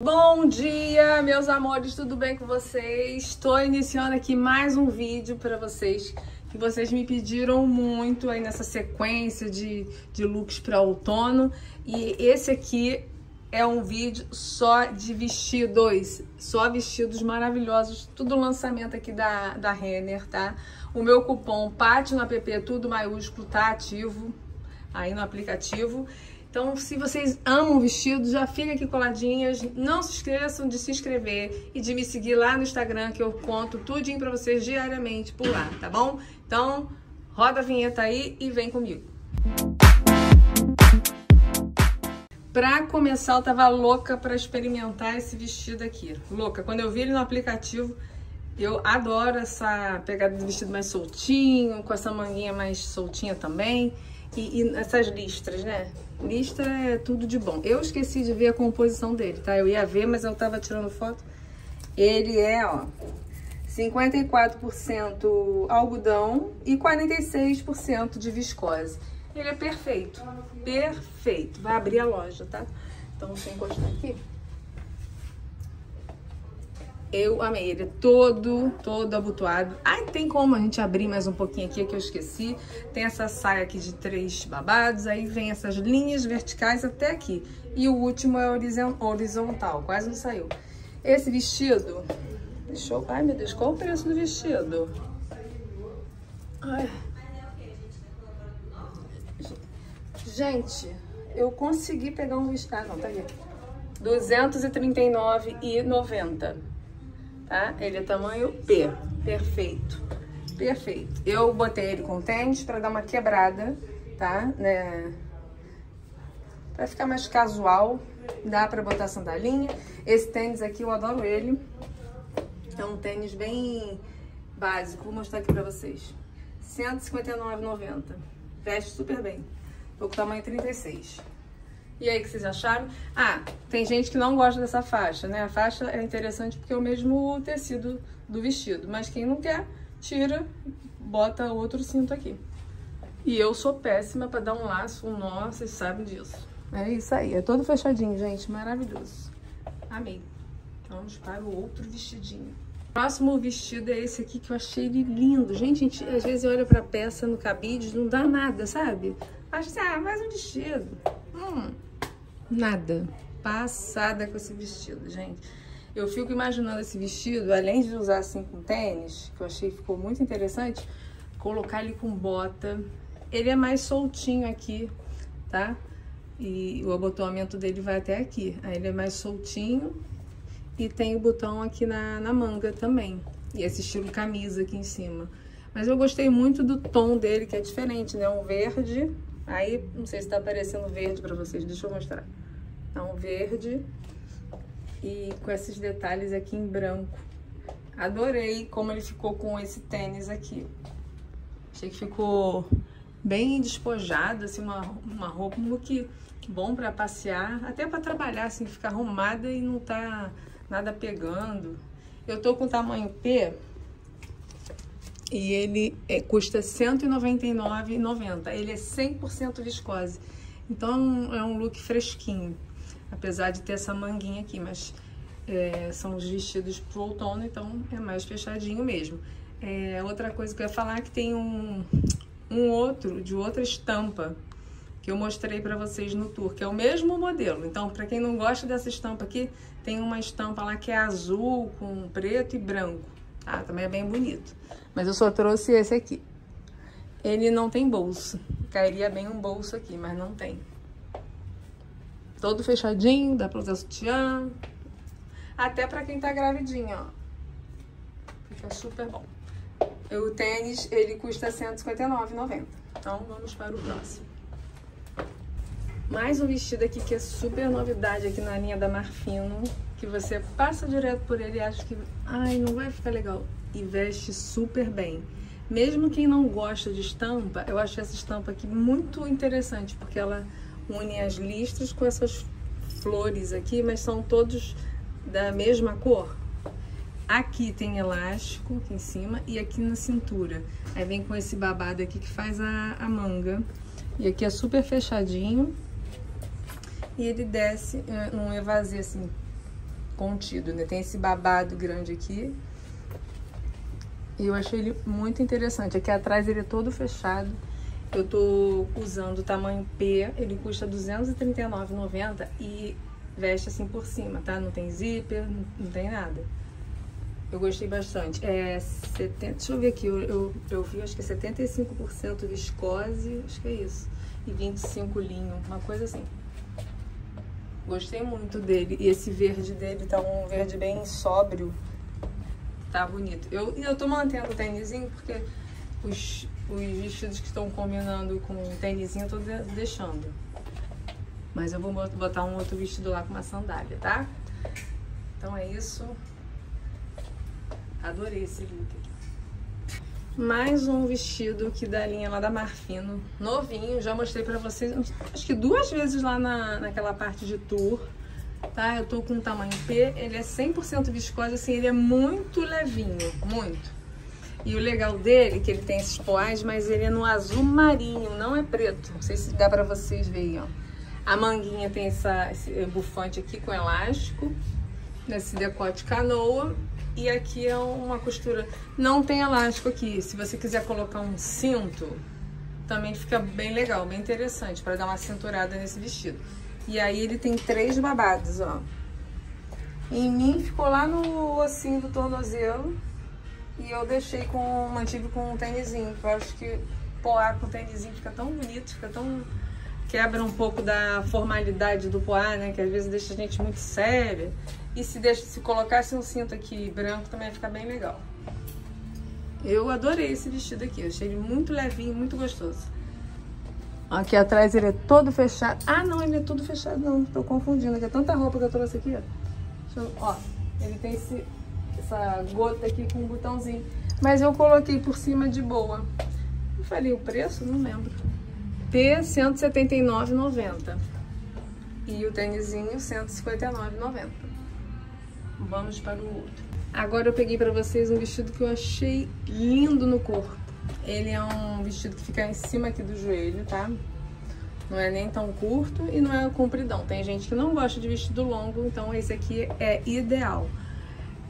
Bom dia, meus amores, tudo bem com vocês? Estou iniciando aqui mais um vídeo para vocês que vocês me pediram muito aí nessa sequência de, de looks para outono e esse aqui é um vídeo só de vestidos, só vestidos maravilhosos, tudo lançamento aqui da, da Renner, tá? O meu cupom PAT no app, tudo maiúsculo, tá ativo aí no aplicativo. Então, se vocês amam vestido, já fica aqui coladinhas. Não se esqueçam de se inscrever e de me seguir lá no Instagram, que eu conto tudinho pra vocês diariamente por lá, tá bom? Então, roda a vinheta aí e vem comigo. Pra começar, eu tava louca pra experimentar esse vestido aqui. Louca. Quando eu vi ele no aplicativo, eu adoro essa pegada de vestido mais soltinho, com essa manguinha mais soltinha também. E, e, essas listras, né? Listra é tudo de bom. Eu esqueci de ver a composição dele, tá? Eu ia ver, mas eu tava tirando foto. Ele é, ó, 54% algodão e 46% de viscose. Ele é perfeito, perfeito. Vai abrir a loja, tá? Então, deixa encostar aqui. Eu amei ele todo, todo abotoado. Ai, tem como a gente abrir mais um pouquinho aqui, que eu esqueci. Tem essa saia aqui de três babados, aí vem essas linhas verticais até aqui. E o último é horizontal, quase não saiu. Esse vestido, deixa eu... Ai, meu Deus, qual o preço do vestido? Ai. Gente, eu consegui pegar um vestido... Ah, não, tá aqui. R$ 239,90 tá? Ele é tamanho P, perfeito, perfeito. Eu botei ele com tênis pra dar uma quebrada, tá? Né? Pra ficar mais casual, dá pra botar sandalinha. Esse tênis aqui, eu adoro ele. É um tênis bem básico, vou mostrar aqui pra vocês. R$ 159,90. Veste super bem. Tô com tamanho 36. E aí, o que vocês acharam? Ah, tem gente que não gosta dessa faixa, né? A faixa é interessante porque é o mesmo tecido do vestido. Mas quem não quer, tira, bota outro cinto aqui. E eu sou péssima para dar um laço, um nó, vocês sabem disso. É isso aí, é todo fechadinho, gente. Maravilhoso. Amei. Vamos para o outro vestidinho. Próximo vestido é esse aqui que eu achei ele lindo. Gente, gente às vezes olha pra peça no cabide, não dá nada, sabe? Acho assim, ah, mais um vestido. Hum, Nada. Passada com esse vestido, gente. Eu fico imaginando esse vestido, além de usar assim com tênis, que eu achei que ficou muito interessante, colocar ele com bota. Ele é mais soltinho aqui, tá? E o abotoamento dele vai até aqui. Aí ele é mais soltinho e tem o botão aqui na, na manga também. E esse estilo camisa aqui em cima. Mas eu gostei muito do tom dele, que é diferente, né? Um verde Aí, não sei se tá aparecendo verde pra vocês, deixa eu mostrar. É um verde e com esses detalhes aqui em branco. Adorei como ele ficou com esse tênis aqui. Achei que ficou bem despojado, assim, uma, uma roupa, um look bom pra passear, até pra trabalhar, assim, ficar arrumada e não tá nada pegando. Eu tô com tamanho P, e ele é, custa R$ 199,90. Ele é 100% viscose. Então é um look fresquinho, apesar de ter essa manguinha aqui, mas é, são os vestidos pro outono, então é mais fechadinho mesmo. É, outra coisa que eu ia falar é que tem um, um outro de outra estampa que eu mostrei para vocês no tour, que é o mesmo modelo. Então, para quem não gosta dessa estampa aqui, tem uma estampa lá que é azul com preto e branco. Ah, também é bem bonito. Mas eu só trouxe esse aqui. Ele não tem bolso. Cairia bem um bolso aqui, mas não tem. Todo fechadinho, dá pra usar sutiã. Até pra quem tá gravidinho, ó. Fica super bom. O tênis, ele custa R$ 159,90. Então, vamos para o próximo. Mais um vestido aqui que é super novidade aqui na linha da Marfino que você passa direto por ele e acha que, ai, não vai ficar legal. E veste super bem. Mesmo quem não gosta de estampa, eu acho essa estampa aqui muito interessante, porque ela une as listras com essas flores aqui, mas são todos da mesma cor. Aqui tem elástico aqui em cima e aqui na cintura. Aí vem com esse babado aqui que faz a, a manga. E aqui é super fechadinho. E ele desce é, num evasê assim, contido, né? Tem esse babado grande aqui. E eu achei ele muito interessante. Aqui atrás ele é todo fechado. Eu tô usando o tamanho P, ele custa R$239,90 e veste assim por cima, tá? Não tem zíper, não tem nada. Eu gostei bastante. É 70, deixa eu ver aqui, eu, eu, eu vi acho que é 75% viscose, acho que é isso. E 25 linho, uma coisa assim. Gostei muito dele. E esse verde dele tá um verde bem sóbrio. Tá bonito. Eu, eu tô mantendo o tênisinho porque os, os vestidos que estão combinando com o tênisinho eu tô deixando. Mas eu vou botar um outro vestido lá com uma sandália, tá? Então é isso. Adorei esse look aqui. Mais um vestido aqui da linha lá da Marfino, novinho, já mostrei pra vocês, acho que duas vezes lá na, naquela parte de tour, tá? Eu tô com um tamanho P, ele é 100% viscose, assim, ele é muito levinho, muito. E o legal dele, é que ele tem esses poais, mas ele é no azul marinho, não é preto. Não sei se dá pra vocês verem, ó. A manguinha tem essa, esse bufante aqui com elástico, nesse decote canoa. E aqui é uma costura, não tem elástico aqui. Se você quiser colocar um cinto, também fica bem legal, bem interessante, para dar uma cinturada nesse vestido. E aí ele tem três babados, ó. Em mim ficou lá no ossinho do tornozelo. E eu deixei com, mantive com um tênisinho. Eu acho que poar com tênisinho fica tão bonito, fica tão... Quebra um pouco da formalidade do poá, né? Que às vezes deixa a gente muito séria. E se, deixa, se colocasse um cinto aqui branco também ia ficar bem legal. Eu adorei esse vestido aqui, eu achei ele muito levinho, muito gostoso. Aqui atrás ele é todo fechado. Ah, não, ele é todo fechado não, tô confundindo. Aqui é tanta roupa que eu trouxe aqui, ó. Eu... ó ele tem esse, essa gota aqui com um botãozinho. Mas eu coloquei por cima de boa. Eu falei o preço? Não lembro. P 179,90. E o tênisinho 159,90. Vamos para o outro. Agora eu peguei para vocês um vestido que eu achei lindo no corpo. Ele é um vestido que fica em cima aqui do joelho, tá? Não é nem tão curto e não é compridão. Tem gente que não gosta de vestido longo, então esse aqui é ideal.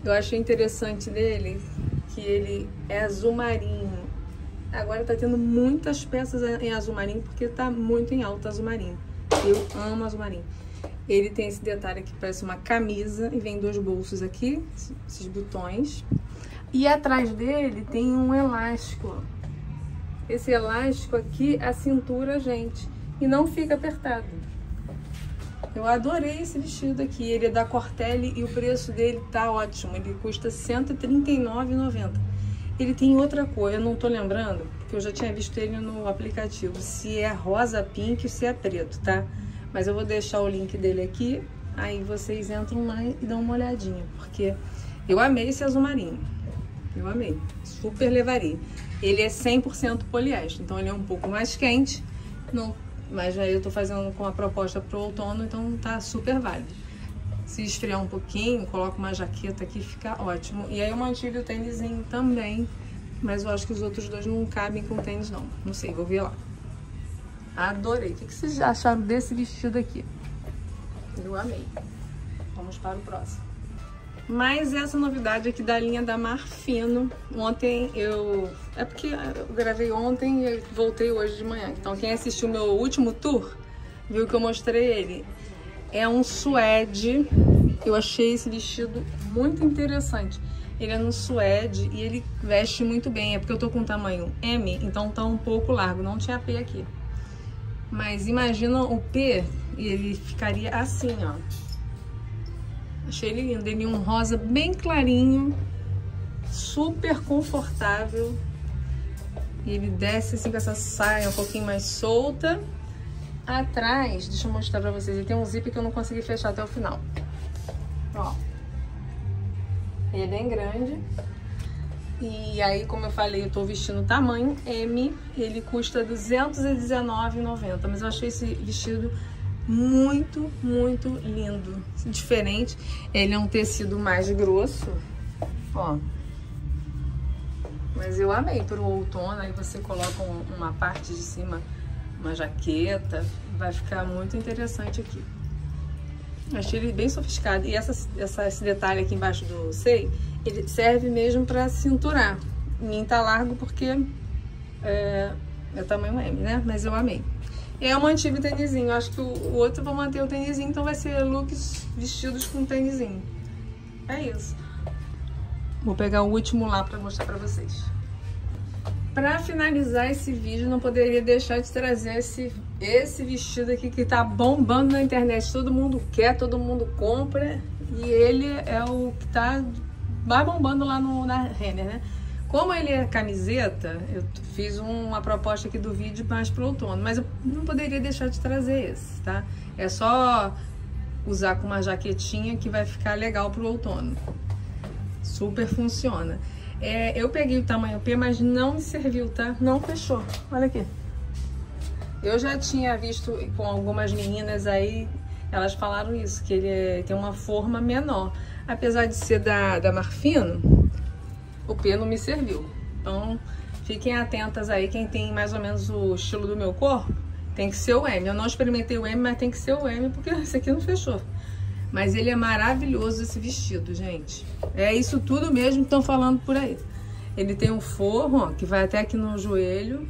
Eu achei interessante dele que ele é azul marinho. Agora tá tendo muitas peças em azul marinho porque tá muito em alta azul marinho. Eu amo azul marinho. Ele tem esse detalhe aqui, parece uma camisa, e vem dois bolsos aqui, esses botões. E atrás dele tem um elástico. Esse elástico aqui, a cintura, gente, e não fica apertado. Eu adorei esse vestido aqui, ele é da Cortelli e o preço dele tá ótimo, ele custa R$ 139,90. Ele tem outra cor, eu não tô lembrando, porque eu já tinha visto ele no aplicativo, se é rosa pink ou se é preto, tá? Mas eu vou deixar o link dele aqui, aí vocês entram lá e dão uma olhadinha, porque eu amei esse azul marinho. Eu amei, super levaria. Ele é 100% poliéster, então ele é um pouco mais quente, mas aí eu tô fazendo com a proposta pro outono, então tá super válido. Se esfriar um pouquinho, coloco uma jaqueta aqui, fica ótimo. E aí eu mantive o tênisinho também, mas eu acho que os outros dois não cabem com tênis não. Não sei, vou ver lá. Adorei. O que vocês acharam desse vestido aqui? Eu amei. Vamos para o próximo. Mais essa novidade aqui da linha da Marfino. Ontem eu... É porque eu gravei ontem e voltei hoje de manhã. Então quem assistiu meu último tour, viu que eu mostrei ele. É um suede. Eu achei esse vestido muito interessante. Ele é no suede e ele veste muito bem. É porque eu tô com tamanho M, então tá um pouco largo. Não tinha P aqui. Mas imagina o P ele ficaria assim, ó. Achei ele lindo. Ele é um rosa bem clarinho, super confortável. E ele desce assim com essa saia um pouquinho mais solta. Atrás, deixa eu mostrar pra vocês, ele tem um zip que eu não consegui fechar até o final. Ó. Ele é bem grande. E aí, como eu falei, eu tô vestindo tamanho M, ele custa R$219,90. Mas eu achei esse vestido muito, muito lindo. Diferente. Ele é um tecido mais grosso. Ó. Mas eu amei pro outono. Aí você coloca um, uma parte de cima, uma jaqueta. Vai ficar muito interessante aqui. Achei ele bem sofisticado. E essa, essa, esse detalhe aqui embaixo do seio, ele serve mesmo para cinturar. Em mim tá largo porque é, é tamanho M, né? Mas eu amei. E eu mantive o tênisinho. Acho que o, o outro vou manter o tênisinho, então vai ser looks vestidos com tênisinho. É isso. Vou pegar o último lá para mostrar para vocês. Para finalizar esse vídeo, não poderia deixar de trazer esse, esse vestido aqui que tá bombando na internet. Todo mundo quer, todo mundo compra. E ele é o que tá mais bombando lá no, na Renner, né? Como ele é camiseta, eu fiz uma proposta aqui do vídeo mais pro outono, mas eu não poderia deixar de trazer esse, tá? É só usar com uma jaquetinha que vai ficar legal pro outono. Super funciona. É, eu peguei o tamanho P, mas não me serviu, tá? Não fechou. Olha aqui. Eu já tinha visto com algumas meninas aí, elas falaram isso, que ele é, tem uma forma menor. Apesar de ser da, da Marfino, o P não me serviu. Então, fiquem atentas aí, quem tem mais ou menos o estilo do meu corpo, tem que ser o M. Eu não experimentei o M, mas tem que ser o M, porque esse aqui não fechou. Mas ele é maravilhoso esse vestido, gente. É isso tudo mesmo que estão falando por aí. Ele tem um forro, ó, que vai até aqui no joelho.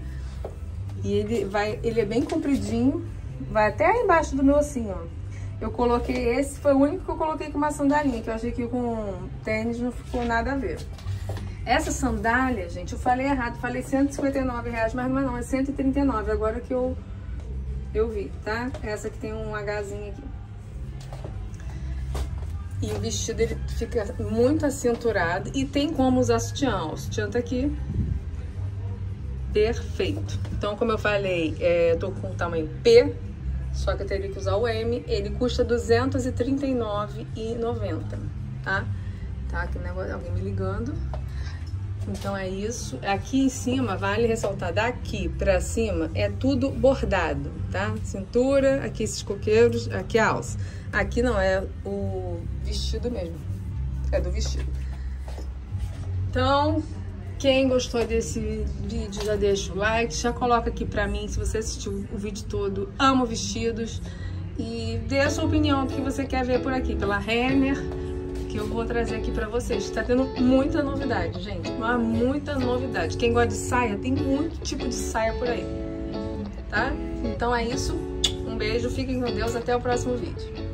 E ele vai, ele é bem compridinho, vai até embaixo do meu ossinho, ó. Eu coloquei esse, foi o único que eu coloquei com uma sandalinha, que eu achei que com tênis não ficou nada a ver. Essa sandália, gente, eu falei errado, falei 159 reais, mas não é não, é 139, agora que eu, eu vi, tá? Essa que tem um Hzinho aqui. E o vestido, ele fica muito acinturado e tem como usar sutiã, o sutiã tá aqui. Perfeito. Então, como eu falei, é, eu tô com o tamanho P, só que eu teria que usar o M, ele custa R$ 239,90, tá? Tá, aqui negócio, alguém me ligando. Então é isso. Aqui em cima, vale ressaltar, daqui pra cima é tudo bordado, tá? Cintura, aqui esses coqueiros, aqui a alça. Aqui não, é o vestido mesmo. É do vestido. Então, quem gostou desse vídeo, já deixa o like, já coloca aqui pra mim se você assistiu o vídeo todo. Amo vestidos. E dê a sua opinião do que você quer ver por aqui, pela Renner que eu vou trazer aqui pra vocês. Tá tendo muita novidade, gente. Muita novidade. Quem gosta de saia, tem muito tipo de saia por aí. Tá? Então é isso. Um beijo, fiquem com Deus. Até o próximo vídeo.